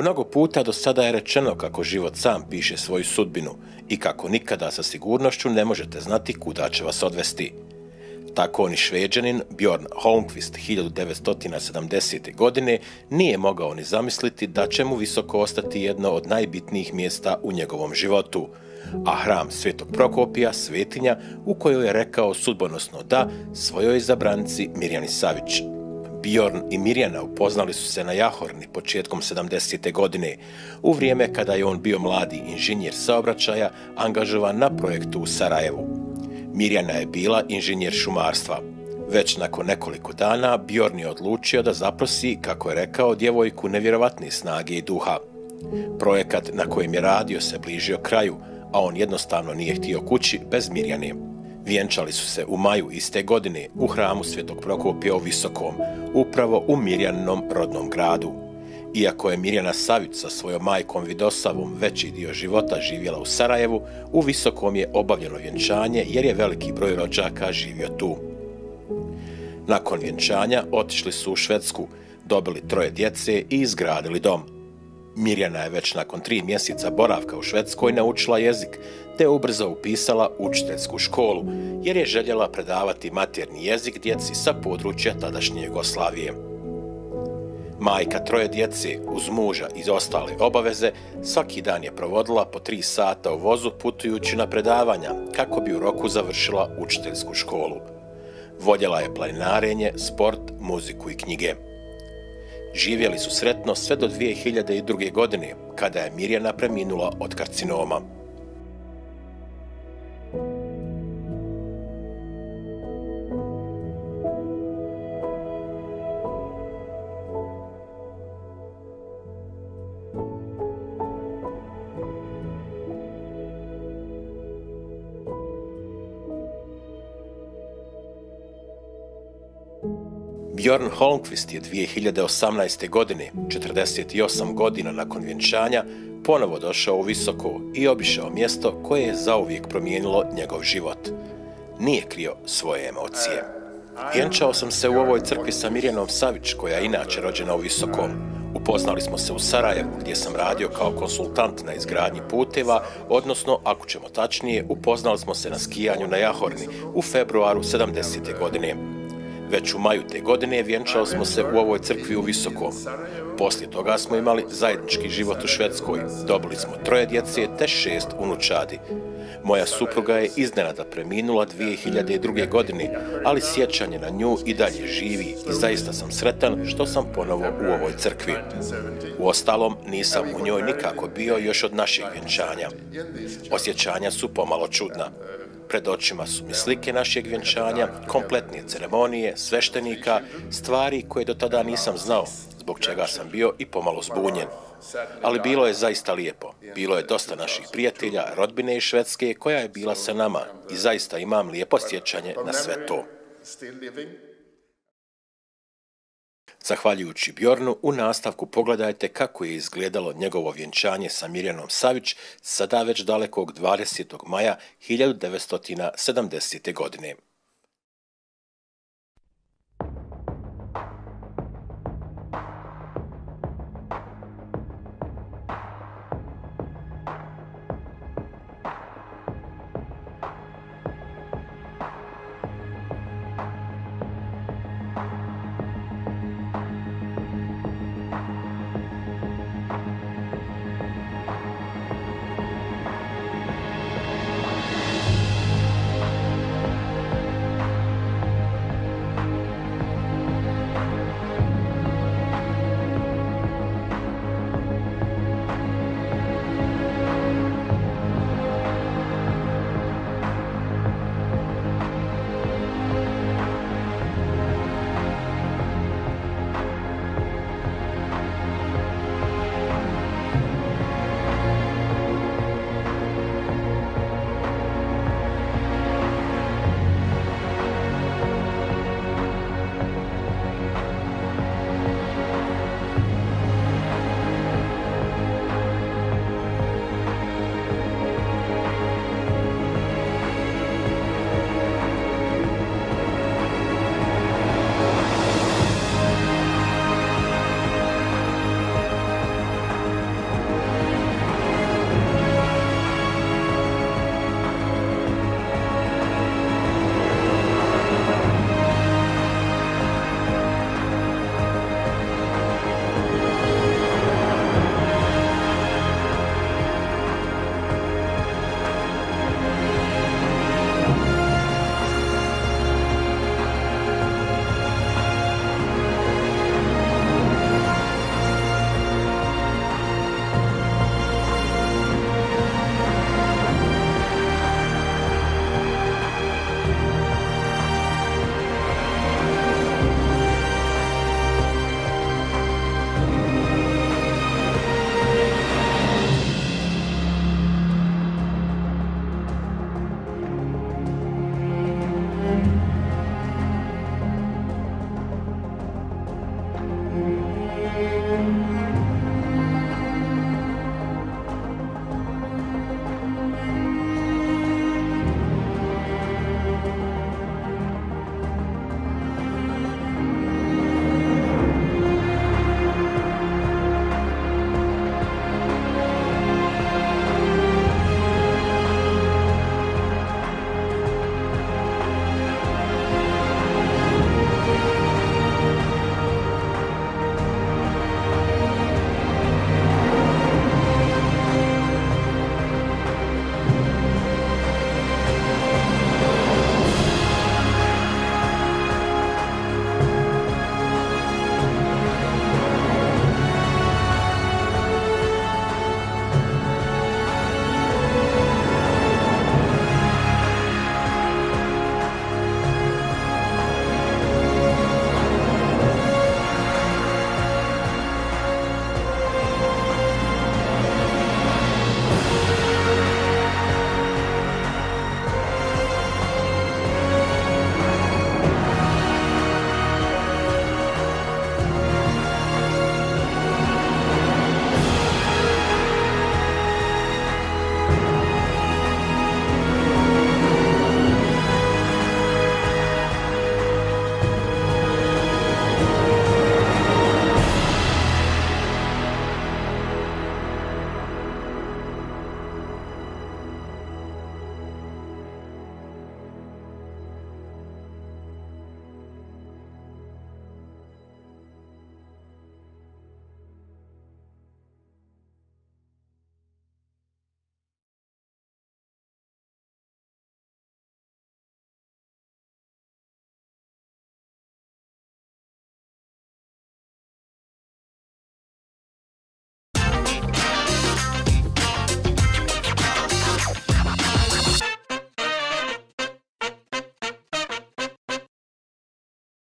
Mnogo puta do sada je rečeno kako život sam piše svoju sudbinu i kako nikada sa sigurnošću ne možete znati kuda će vas odvesti. Tako ni šveđanin Bjorn Holmqvist 1970. godine nije mogao ni zamisliti da će mu visoko ostati jedno od najbitnijih mjesta u njegovom životu, a hram Svetog Prokopija, svetinja, u kojoj je rekao sudbonosno da svojoj zabranci Mirjani Savić. Bjorn i Mirjana upoznali su se na Jahorni početkom 70. godine, u vrijeme kada je on bio mladi inženjer saobraćaja angažovan na projektu u Sarajevu. Mirjana je bila inženjer šumarstva. Već nakon nekoliko dana Bjorn je odlučio da zaprosi, kako je rekao, djevojku nevjerovatne snage i duha. Projekat na kojem je radio se bližio kraju, a on jednostavno nije htio kući bez Mirjane. Vjenčali su se u maju iste godine u hramu Svetog Prokopija u Visokom, upravo u Mirjaninom rodnom gradu. Iako je Mirjana Savić sa svojom majkom Vidosavom veći dio života živjela u Sarajevu, u Visokom je obavljeno vjenčanje jer je veliki broj rođaka živio tu. Nakon vjenčanja otišli su u Švedsku, dobili troje djece i izgradili dom. Mirjana je već nakon tri mjeseca boravka u Švedskoj naučila jezik, te ubrzo upisala učiteljsku školu, jer je željela predavati materni jezik djeci sa područja tadašnje Jugoslavije. Majka troje djece uz muža i ostale obaveze svaki dan je provodila po tri sata u vozu putujući na predavanja kako bi u roku završila učiteljsku školu. Vodjela je planinarenje, sport, muziku i knjige. Živjeli su sretno sve do 2002. godine kada je Mirjana preminula od karcinoma. Bjorn Holmqvist je 2018. godine, 48 godina nakon vjenčanja, ponovo došao u Visoko i obišao mjesto koje je zauvijek promijenilo njegov život. Nije krio svoje emocije. Vjenčao sam se u ovoj crkvi sa Mirjanom Savić, koja je inače rođena u Visokom. Upoznali smo se u Sarajevu, gdje sam radio kao konsultant na izgradnji puteva, odnosno, ako ćemo tačnije, upoznali smo se na skijanju na Jahorni u februaru 70. godine. Već u maju te godine vjenčali smo se u ovoj crkvi u Visokom. Poslije toga smo imali zajednički život u Švedskoj. Dobili smo troje djece te šest unučadi. Moja supruga je iznenada preminula 2002. godine, ali sjećanje na nju i dalje živi i zaista sam sretan što sam ponovo u ovoj crkvi. U ostalom, nisam u njoj nikako bio još od naših vjenčanja. Osjećanja su pomalo čudna. Pred očima su mi slike našeg vjenčanja, kompletnije ceremonije, sveštenika, stvari koje do tada nisam znao, zbog čega sam bio i pomalo zbunjen. Ali bilo je zaista lijepo. Bilo je dosta naših prijatelja, rodbine iz Švedske, koja je bila sa nama i zaista imam lijepo sjećanje na sve to. Zahvaljujući Bjornu, u nastavku pogledajte kako je izgledalo njegovo vjenčanje sa Mirjanom Savić sada već dalekog 20. maja 1970. godine.